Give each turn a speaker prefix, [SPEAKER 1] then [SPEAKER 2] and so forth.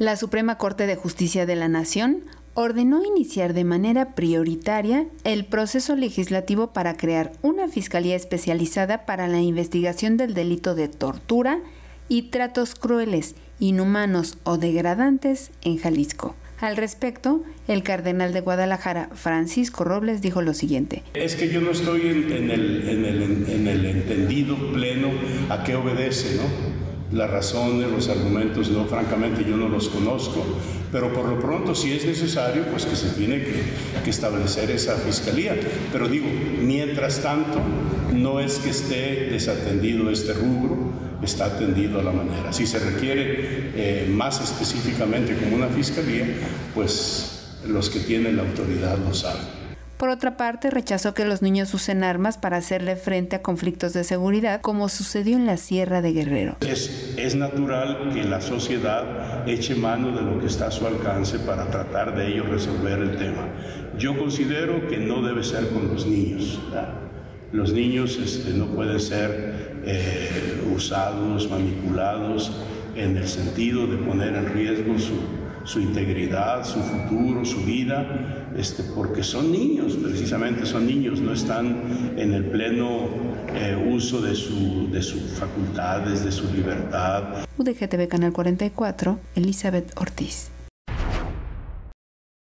[SPEAKER 1] La Suprema Corte de Justicia de la Nación ordenó iniciar de manera prioritaria el proceso legislativo para crear una fiscalía especializada para la investigación del delito de tortura y tratos crueles, inhumanos o degradantes en Jalisco. Al respecto, el cardenal de Guadalajara, Francisco Robles, dijo lo siguiente.
[SPEAKER 2] Es que yo no estoy en, el, en el entendido pleno a qué obedece, ¿no? Las razones, los argumentos, no, francamente yo no los conozco, pero por lo pronto si es necesario, pues que se tiene que, establecer esa fiscalía. Pero digo, mientras tanto, no es que esté desatendido este rubro, está atendido a la manera. Si se requiere eh, más específicamente como una fiscalía, pues los que tienen la autoridad lo saben.
[SPEAKER 1] Por otra parte, rechazó que los niños usen armas para hacerle frente a conflictos de seguridad, como sucedió en la Sierra de Guerrero.
[SPEAKER 2] Es, natural que la sociedad eche mano de lo que está a su alcance para tratar de ello resolver el tema. Yo considero que no debe ser con los niños. Los niños este, no pueden ser eh, usados, manipulados en el sentido de poner en riesgo su, su integridad, su futuro, su vida, este, porque son niños, precisamente son niños, no están en el pleno eh, uso de, su, de sus facultades, de su libertad.
[SPEAKER 1] UDGTV Canal 44, Elizabeth Ortiz.